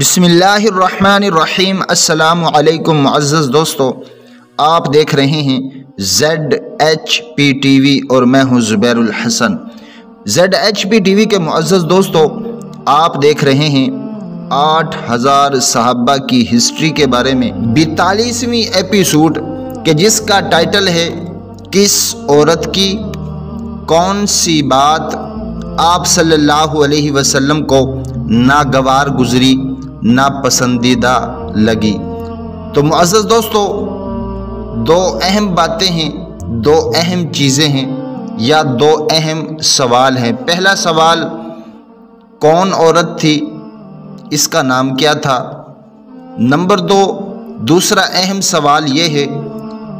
بسم اللہ الرحمن الرحیم السلام علیکم معزز دوستو، آپ دیکھ رہے ہیں Z H P T V اور میں ہوں Zubair ul-Hasan. Z H P T V کے معزز دوستو، آپ دیکھ رہے ہیں آٹھ ہزار صحابہ کی ہسٹری کے بارے میں۔ بیتالیسویں ایپیسوڈ کہ جس کا ٹائٹل ہے کس عورت کی؟ کون سی بات آپ صلی اللہ علیہ وسلم کو ناگوار گزری؟ ناپسندیدہ لگی۔ تو معزز دوستو، دو اہم باتیں ہیں، دو اہم چیزیں ہیں یا دو اہم سوال ہیں۔ پہلا سوال، کون عورت تھی؟ اس کا نام کیا تھا؟ نمبر دو، دوسرا اہم سوال یہ ہے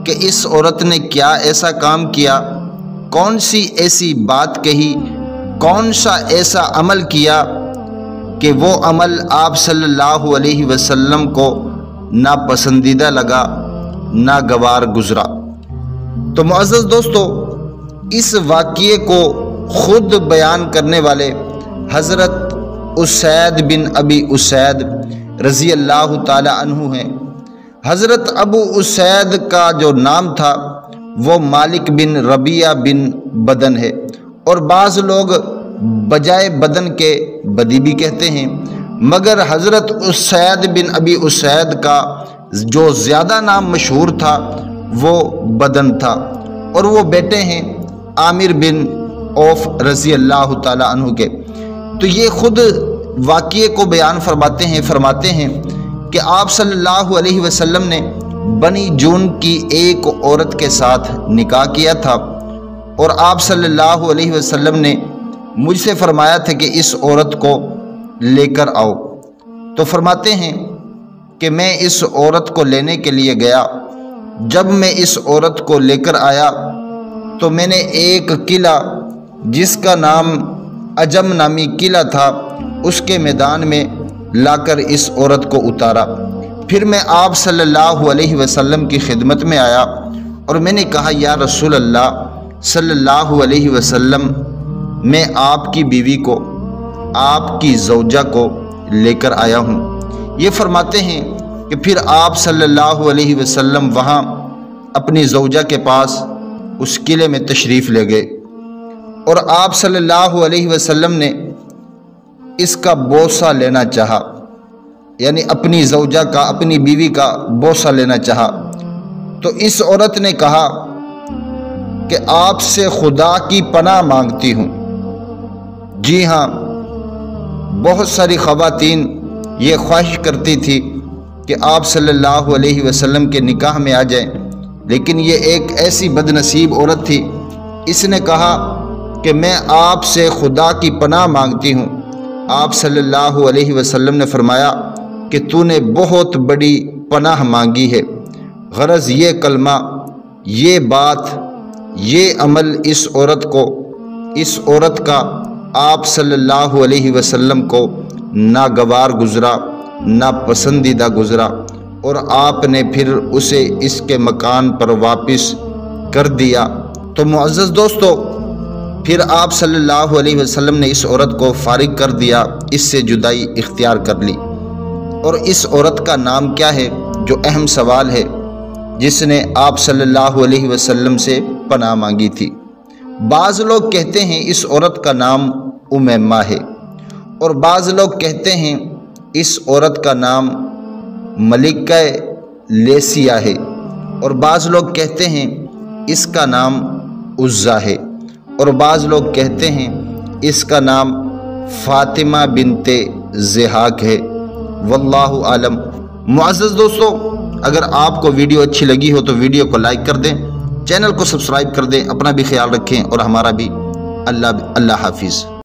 کہ اس عورت نے کیا ایسا کام کیا؟ کون سی ایسی بات کہی؟ کون سا ایسا عمل کیا؟ کہ وہ عمل آپ صلی اللہ علیہ وسلم کو ناپسندیدہ لگا، ناگوار گزرا۔ تو معزز دوستو، اس واقعے کو خود بیان کرنے والے حضرت اسید بن ابی اسید رضی اللہ تعالی عنہ ہیں۔ حضرت ابو اسید کا جو نام تھا، وہ مالک بن ربیہ بن بدن ہے۔ اور بعض لوگ بجائے بدن کے بدی بھی کہتے ہیں۔ مگر حضرت اسید بن ابی اسید کا جو زیادہ نام مشہور تھا، وہ بدن تھا۔ اور وہ بیٹے ہیں عامر بن اوف رضی اللہ تعالی عنہ کے۔ تو یہ خود واقعے کو بیان فرماتے ہیں فرماتے ہیں کہ آپ صلی اللہ علیہ وسلم نے بنی جون کی ایک عورت کے ساتھ نکاح کیا تھا۔ اور آپ صلی اللہ علیہ وسلم نے مجھ سے فرمایا تھا کہ اس عورت کو لے کر آؤ۔ تو فرماتے ہیں کہ میں اس عورت کو لینے کے لیے گیا۔ جب میں اس عورت کو لے کر آیا تو میں نے ایک قلعہ، جس کا نام عجم نامی قلعہ تھا، اس کے میدان میں لا کر اس عورت کو اتارا۔ پھر میں آپ صلی اللہ علیہ وسلم کی خدمت میں آیا اور میں نے کہا، یا رسول اللہ، صلی اللہ علیہ وسلم میں آپ کی بیوی کو، آپ کی زوجہ کو لے کر آیا ہوں۔ یہ فرماتے ہیں کہ پھر آپ صلی اللہ علیہ وسلم وہاں اپنی زوجہ کے پاس اس قلعے میں تشریف لے گئے۔ اور آپ صلی اللہ علیہ وسلم نے اس کا بوسہ لینا چاہا یعنی اپنی زوجہ کا، اپنی بیوی کا بوسہ لینا چاہا۔ تو اس عورت نے کہا کہ آپ سے خدا کی پناہ مانگتی ہوں۔ جی ہاں بہت ساری خواتین یہ خواہش کرتی تھی کہ آپ صلی اللہ علیہ وسلم کے نکاح میں آ جائیں، لیکن یہ ایک ایسی بد نصیب عورت تھی۔ اس نے کہا کہ میں آپ سے خدا کی پناہ مانگتی ہوں۔ آپ صلی اللہ علیہ وسلم نے فرمایا کہ تو نے بہت بڑی پناہ مانگی ہے۔ غرض یہ کلمہ، یہ بات، یہ عمل اس عورت کو، اس عورت کا آپ صلی اللہ علیہ وسلم کو ناگوار گزرا، ناپسندیدہ گزرا اور آپ نے پھر اسے اس کے مکان پر واپس کر دیا۔ تو معزز دوستو، پھر آپ صلی اللہ علیہ وسلم نے اس عورت کو فارغ کر دیا، اس سے جدائی اختیار کر لی۔ اور اس عورت کا نام کیا ہے؟ جو اہم سوال ہے، جس نے آپ صلی اللہ علیہ وسلم سے پناہ مانگی تھی۔ بعض لوگ کہتے ہیں اس عورت کا نام امیمہ ہے اور بعض لوگ کہتے ہیں اس عورت کا نام ملکہ لیسیہ ہے اور بعض لوگ کہتے ہیں اس کا نام عزا ہے اور بعض لوگ کہتے ہیں اس کا نام فاطمہ بنت زہاک ہے۔ واللہ عالم۔ معزز دوستو، اگر آپ کو ویڈیو اچھی لگی ہو تو ویڈیو کو لائک کر دیں۔ چینل کو سبسکرائب کر دیں، اپنا بھی خیال رکھیں اور ہمارا بھی۔ اللہ اللہ حافظ۔